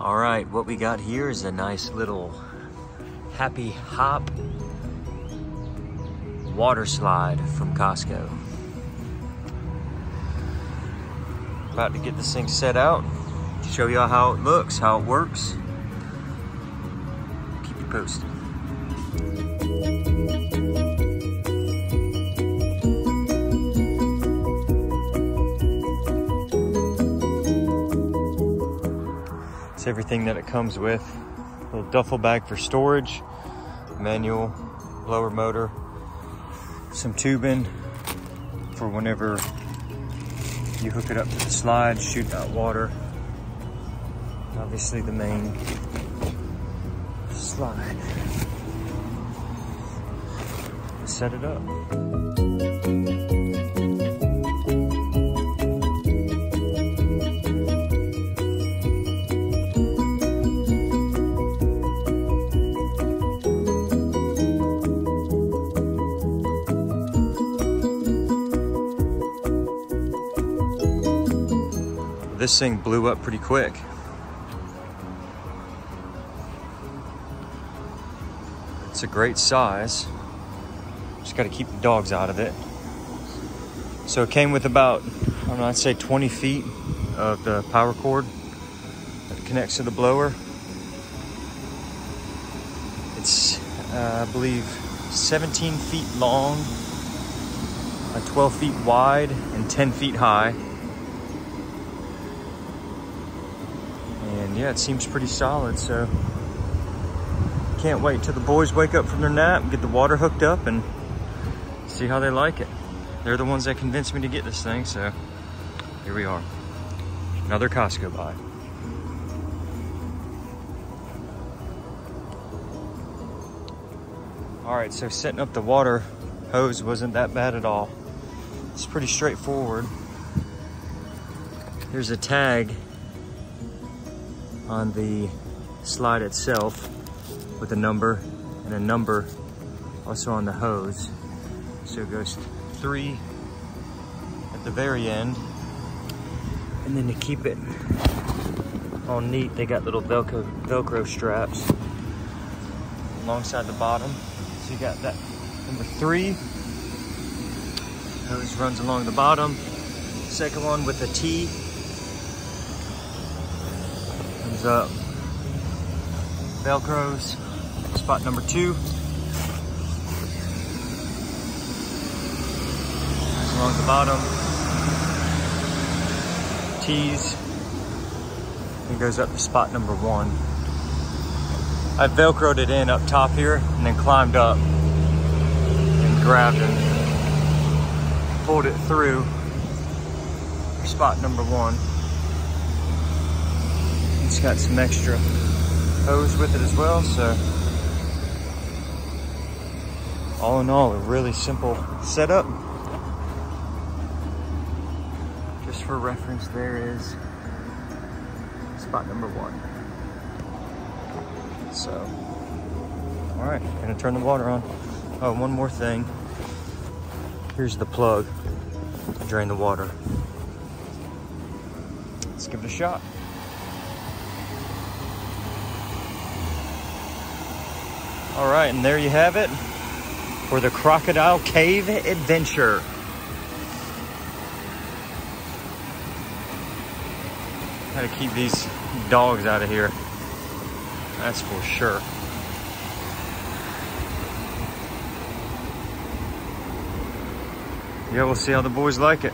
All right, what we got here is a nice little happy hop water slide from Costco. About to get this thing set out, show y'all how it looks, how it works. Keep you posted. It's everything that it comes with. A little duffel bag for storage, manual, blower motor, some tubing for whenever you hook it up to the slide, shoot out water. Obviously the main slide. Set it up. This thing blew up pretty quick. It's a great size. Just got to keep the dogs out of it. So it came with about, I don't know, I'd say 20 feet of the power cord that connects to the blower. It's, uh, I believe, 17 feet long, uh, 12 feet wide, and 10 feet high. And yeah, it seems pretty solid, so can't wait till the boys wake up from their nap get the water hooked up and see how they like it. They're the ones that convinced me to get this thing, so here we are. Another Costco buy. All right, so setting up the water hose wasn't that bad at all. It's pretty straightforward. There's a tag on the slide itself with a number and a number also on the hose. So it goes three at the very end. And then to keep it all neat, they got little Velcro, Velcro straps alongside the bottom. So you got that number three. Hose runs along the bottom. Second one with a T up. Velcros, spot number two. Along the bottom. Tees. And goes up to spot number one. I Velcroed it in up top here and then climbed up and grabbed and pulled it through spot number one. It's got some extra hose with it as well, so all in all, a really simple setup. Just for reference, there is spot number one. So, all right, gonna turn the water on. Oh, one more thing. Here's the plug to drain the water. Let's give it a shot. All right, and there you have it for the Crocodile Cave Adventure. Gotta keep these dogs out of here. That's for sure. Yeah, we'll see how the boys like it.